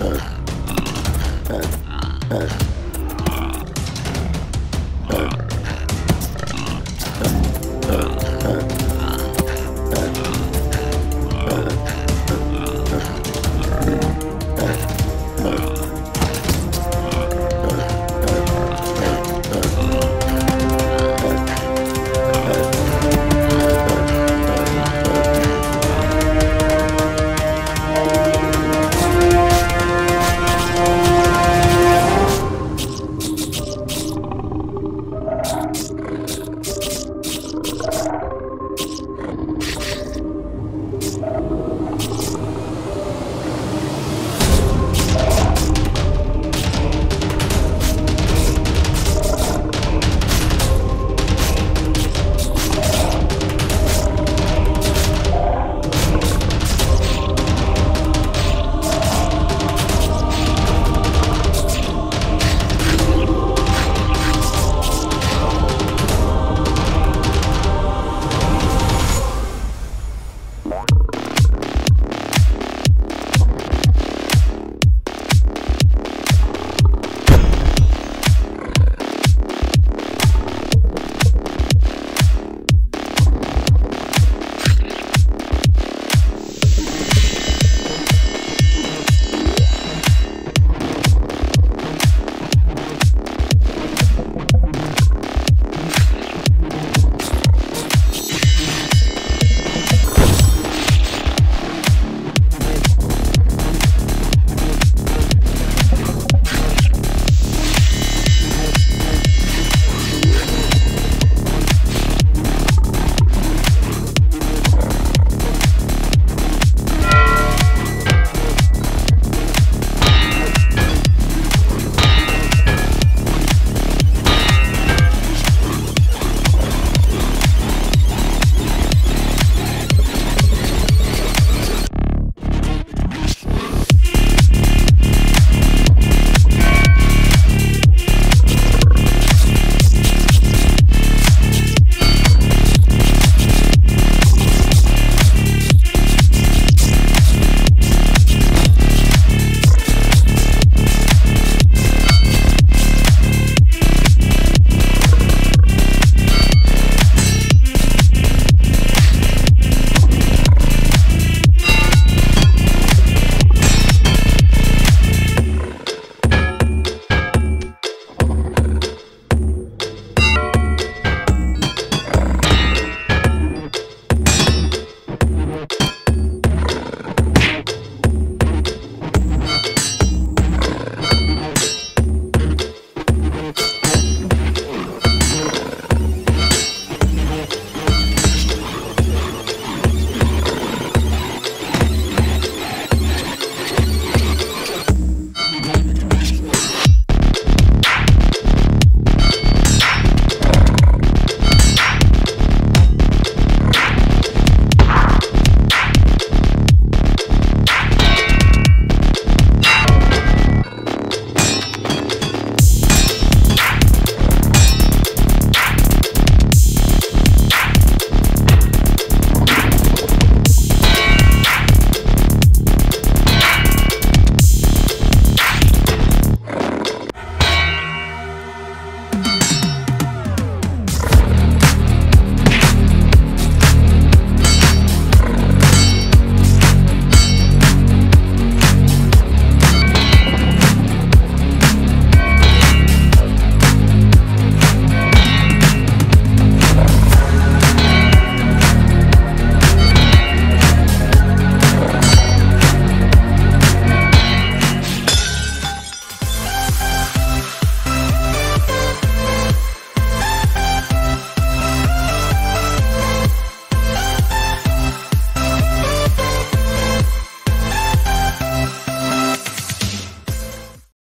Uh,